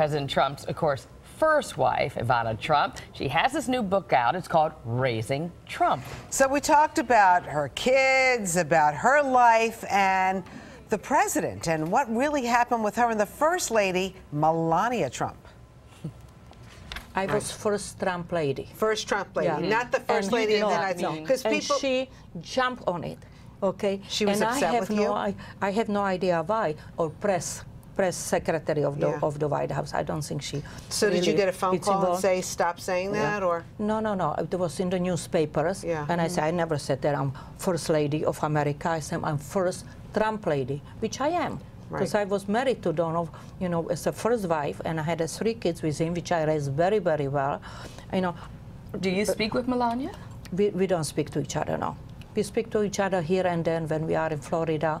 President Trump's, of course, first wife, Ivana Trump. She has this new book out. It's called Raising Trump. So we talked about her kids, about her life, and the president, and what really happened with her and the first lady, Melania Trump. I was first Trump lady. First Trump lady, Yeah. not the first And- lady of the no, United no. States. Because and she jumped on it. Okay. She was and upset I have with no, you? I, I have no idea why. Or press press secretary of the Yeah. of the White House. I don't think she. so did you get a phone it's call and involved. say stop saying that, or? No, no, no. It was in the newspapers. Yeah. And I said, I never said that I'm first lady of America. I said I'm first Trump lady, which I am. Because Right. I was married to Donald, you know, as a first wife, and I had uh, three kids with him, which I raised very, very well. You know, Do you speak with Melania? we, we don't speak to each other now. We speak to each other here and then when we are in Florida,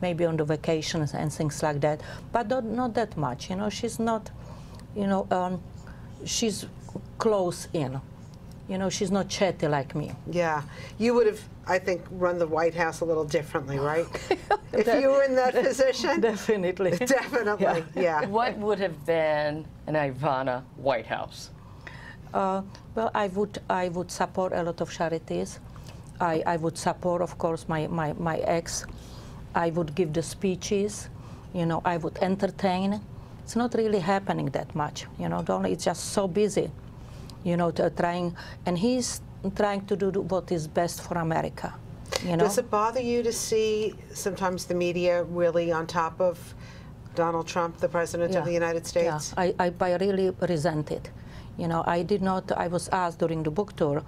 maybe on the vacations and things like that, but not, not that much. You know, she's not, you know, um, she's close in. You know, she's not chatty like me. Yeah, you would have, I think, run the White House a little differently, right? if you were in that position, Definitely. definitely, yeah. What would have been an Ivana White House? Uh, well, I would, I would support a lot of charities. I, I would support, of course, my, my, my ex. I would give the speeches. You know, I would entertain. It's not really happening that much. You know, Donald is just so busy. You know, to, trying, and he's trying to do what is best for America. You know. Does it bother you to see sometimes the media really on top of Donald Trump, the President of the United States? Yeah, I, I, I really resent it. You know, I did not, I was asked during the book tour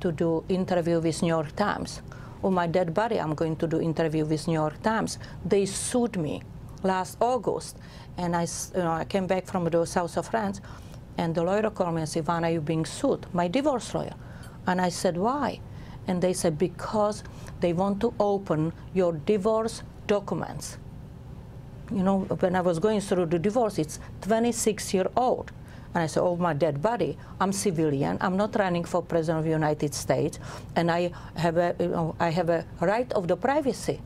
to do interview with New York Times. On my dead body, I'm going to do interview with New York Times. They sued me last August, and I, you know, I came back from the south of France, and the lawyer called me and said, Ivana, you being sued, my divorce lawyer. And I said, why? And they said, because they want to open your divorce documents you know, when I was going through the divorce, it's 26 year old. And I said, oh, my dead body, I'm civilian, I'm not running for president of the United States, and I have a, you know, I have a right of the privacy.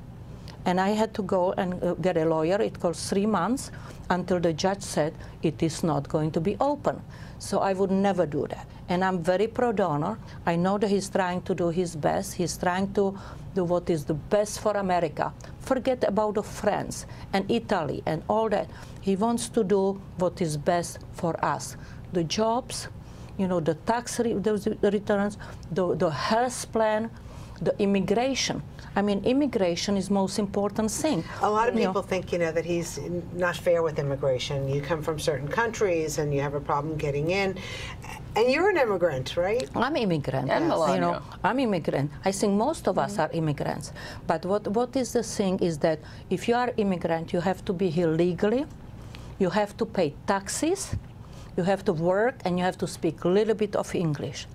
And I had to go and uh, get a lawyer. It cost three months until the judge said it is not going to be open. So I would never do that. And I'm very pro Donald. I know that he's trying to do his best. He's trying to do what is the best for America. Forget about the France and Italy and all that. He wants to do what is best for us. The jobs, you know, the tax re- those returns, the, the health plan, the immigration. I mean, immigration is most important thing. A lot of You know, people think, you know, that he's not fair with immigration. You come from certain countries and you have a problem getting in. And you're an immigrant, right? I'm immigrant. And You know, I'm immigrant. I think most of us mm-hmm. are immigrants. But what, what is the thing is that if you are immigrant, you have to be here legally, you have to pay taxes, you have to work, and you have to speak a little bit of English.